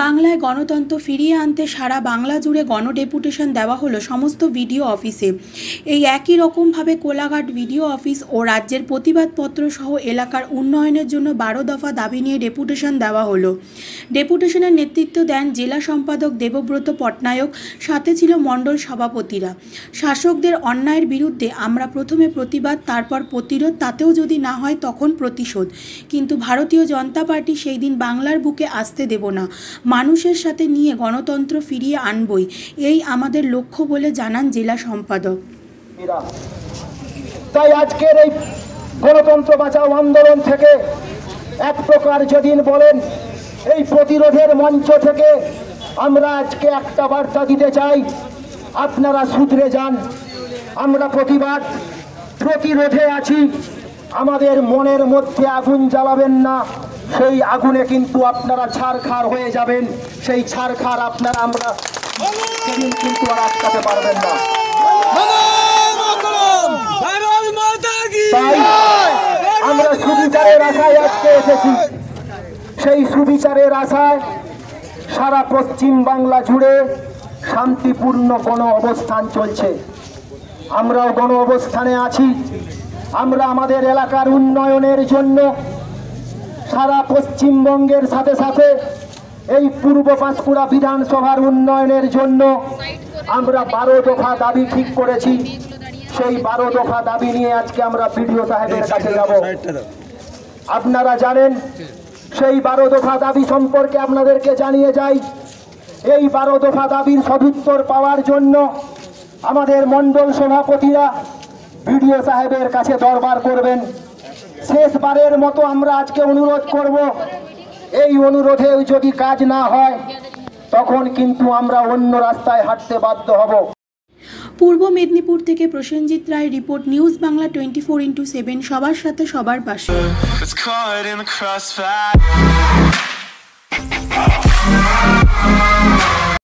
বাংলায় গণতন্ত্র ফিরিয়ে আনতে সারা বাংলা জুড়ে গণডেপুটেশন দেওয়া হলো সমস্ত বিডিও অফিসে। এই একই রকমভাবে কোলাঘাট ভিডিও অফিস ও রাজ্যের প্রতিবাদপত্র সহ এলাকার উন্নয়নের জন্য বারো দফা দাবি নিয়ে ডেপুটেশন দেওয়া হলো। ডেপুটেশনের নেতৃত্ব দেন জেলা সম্পাদক দেবব্রত পটনায়ক, সাথে ছিল মণ্ডল সভাপতিরা। শাসকদের অন্যায়ের বিরুদ্ধে আমরা প্রথমে প্রতিবাদ, তারপর প্রতিরোধ, তাতেও যদি না হয় তখন প্রতিশোধ। কিন্তু ভারতীয় জনতা পার্টি সেই দিন বাংলার বুকে আসতে দেব না। মানুষের সাথে নিয়ে গণতন্ত্র ফিরিয়ে আনবই। এই আমাদের লক্ষ্য বলে জানান জেলা সম্পাদক। তাই আজকের এই গণতন্ত্র বাঁচাও আন্দোলন থেকে এক প্রকার যেদিন বলেন, এই প্রতিরোধের মঞ্চ থেকে আমরা আজকে একটা বার্তা দিতে চাই, আপনারা শুধরে যান। আমরা প্রতিবাদ, প্রতিরোধে আছি। আমাদের মনের মধ্যে আগুন জ্বালাবেন না। সেই আগুনে কিন্তু আপনারা ছাড় ছাড়খার হয়ে যাবেন। সেই ছাড় ছাড়খার আপনারা আমরা সেদিন কিন্তু আর আটকাতে পারবেন না। আমরা সুবিচারের আশায় আজকে এসেছি। সেই সুবিচারের আশায় সারা পশ্চিম বাংলা জুড়ে শান্তিপূর্ণ গণ অবস্থান চলছে। আমরাও গণ অবস্থানে আছি। আমরা আমাদের এলাকার উন্নয়নের জন্য সারা পশ্চিমবঙ্গের সাথে সাথে এই পূর্ব পাঁশকুড়া বিধানসভার উন্নয়নের জন্য আমরা বারো দফা দাবি ঠিক করেছি। সেই বারো দফা দাবি নিয়ে আজকে আমরা বিডিও সাহেবের কাছে যাব। আপনারা জানেন সেই বারো দফা দাবি সম্পর্কে আপনাদেরকে জানিয়ে যাই। এই বারো দফা দাবির সদুত্তর পাওয়ার জন্য আমাদের মণ্ডল সভাপতিরা বিডিও সাহেবের কাছে দরবার করবেন। শেষবারের মতো আমরা আজকে অনুরোধ করব এই অনুরোধেও যদি কাজ না হয় তখন কিন্তু আমরা অন্য রাস্তায় হাঁটতে বাধ্য হব পূর্ব মেদিনীপুর থেকে Prosenjit Roy report news Bangla twenty four into seven সবার সাথে সবার পাশে It's caught in the crossfire.